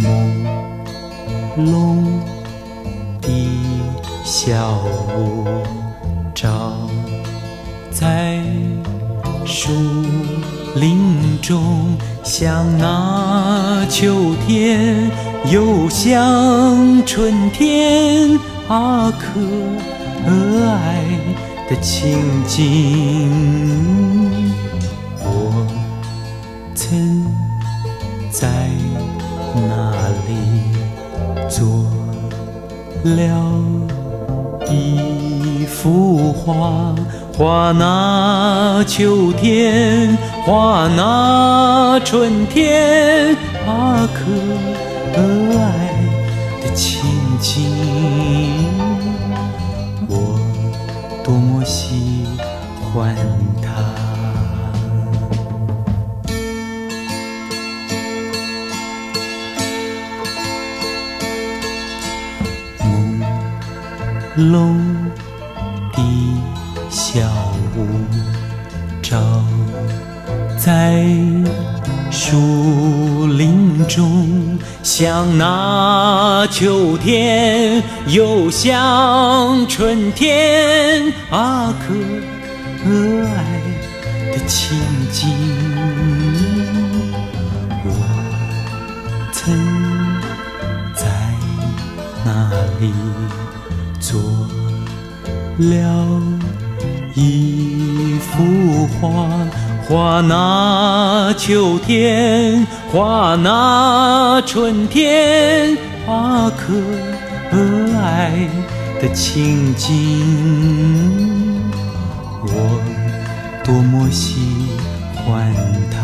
朦胧的小屋，照在树林中，像那秋天，又像春天，啊，可爱的情景。那里做了一幅画，画那秋天，画那春天，啊，可爱的情景。我多么喜欢它。朦胧的小屋，照在树林中，像那秋天，又像春天，啊，可爱的情景。我曾在那里。做了一幅画，画那秋天，画那春天，画，可爱的情景，我多么喜欢它。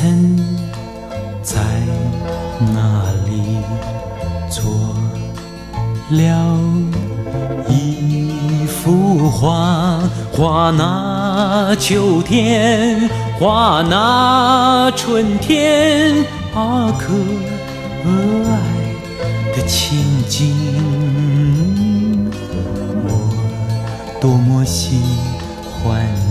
曾在那里做了一幅画，画那秋天，画那春天，啊，可爱的情景，我多么喜欢。